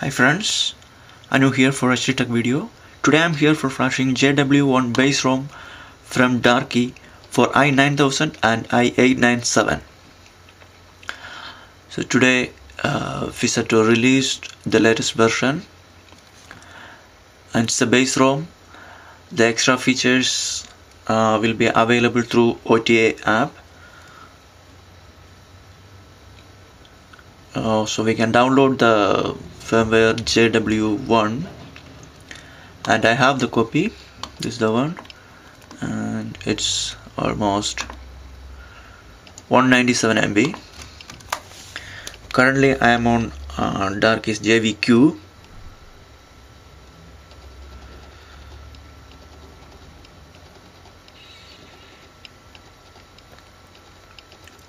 Hi friends, Anu here for a Tech video. Today I'm here for flashing JW1 base ROM from Darky for i9000 and i897. So today uh, Fisato released the latest version and it's a base ROM. The extra features uh, will be available through OTA app. Uh, so we can download the firmware JW1 and I have the copy. This is the one. And it's almost 197 MB currently I am on uh, Darkest JVQ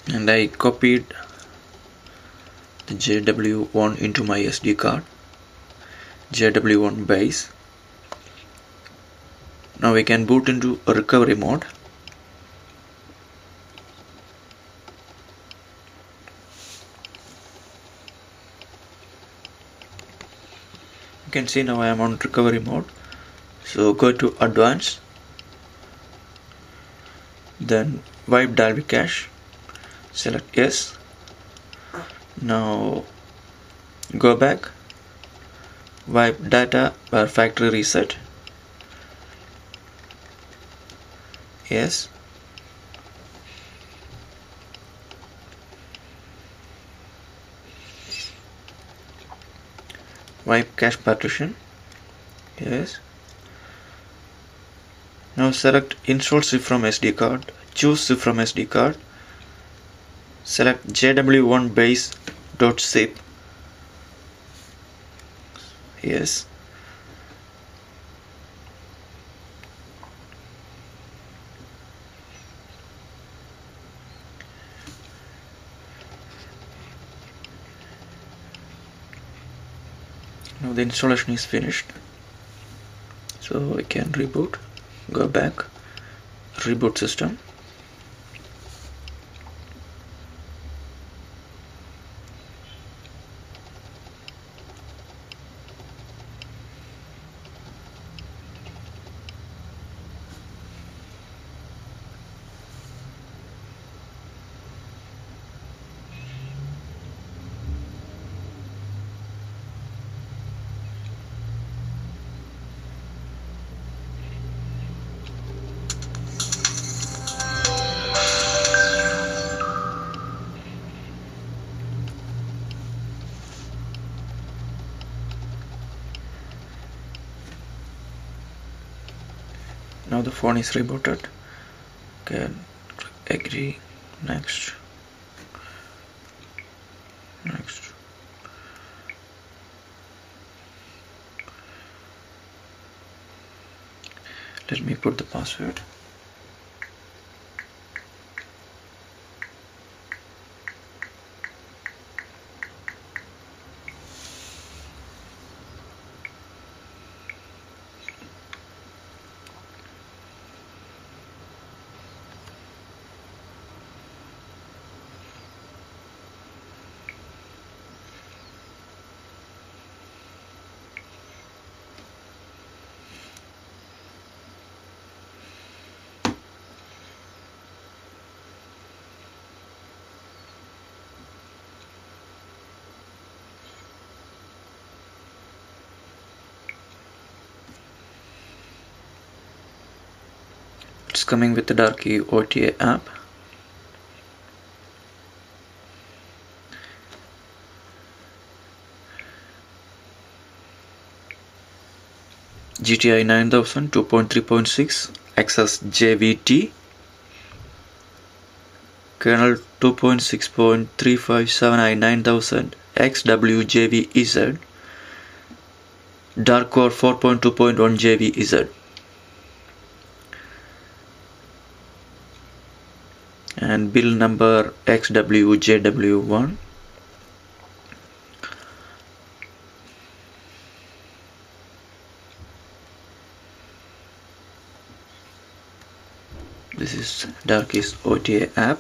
and I copied JW1 into my SD card. JW1 base. Now we can boot into a recovery mode. You can see now I am on recovery mode. So go to advanced. Then wipe Dalvik cache. Select yes now go back wipe data or factory reset. Yes. Wipe cache partition. Yes. Now select install zip from SD card choose zip from SD card select jw1 base dot zip yes. Now the installation is finished. So I can reboot. Go back. Reboot system now the phone is rebooted. Okay agree. Next. Next. Let me put the password it's coming with the Darky OTA app. GTI 9000 2.3.6 access JVT kernel 2.6.357i 9000 XWJVEZ dark core 4.2.1 JVEZ and bill number XWJW1 this is Darkest OTA app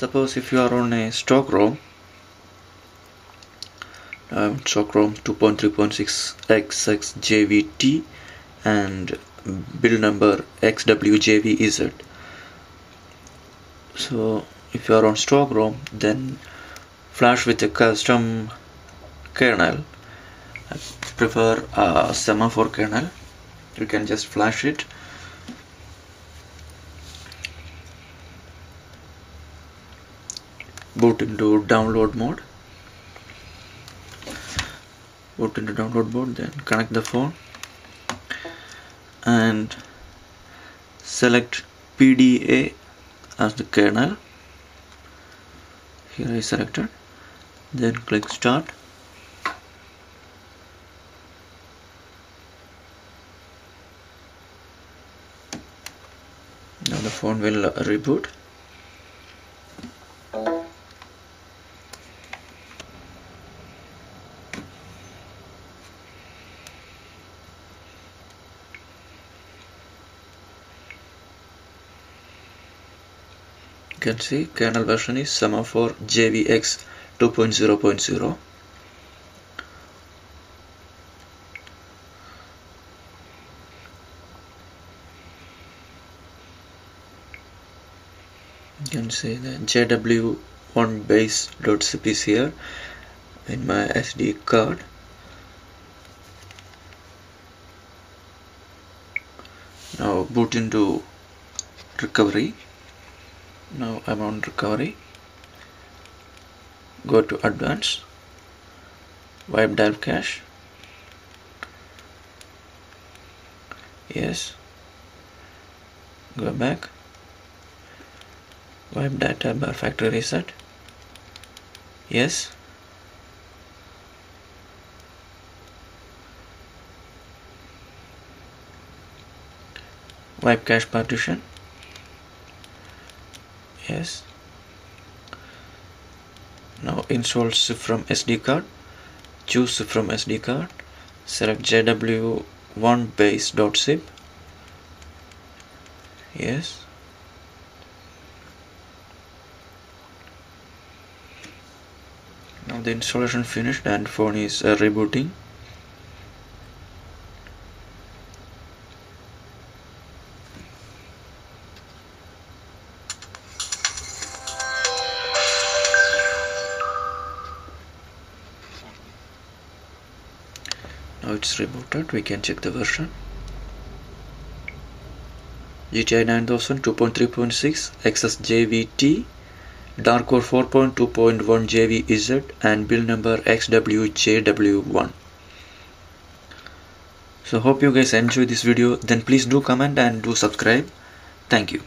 suppose if you are on a stock ROM um, stock ROM 2.3.6 XXJVT and build number XWJVZ so if you are on stock ROM then flash with a custom kernel. I prefer a semaphore kernel. You can just flash it boot into download mode. Boot into download mode then connect the phone and select PDA as the kernel. Here I selected. Then click start. Now the phone will reboot can see kernel version is semaphore JVX 2.0.0 you can see the jw1 base.zip is here in my SD card. Now boot into recovery now I'm on recovery. Go to advanced wipe Dalvik cache yes. Go back. Wipe data bar factory reset. Yes. Wipe cache partition yes. Now install from SD card. Choose from SD card. Select jw1 base.zip yes. Now the installation finished and phone is uh, rebooting it's rebooted we can check the version. GTI 9000 2.3.6 XSJVT Dark Core 4.2.1 JVZ and build number XWJW1 so hope you guys enjoy this video. Then please do comment and do subscribe. Thank you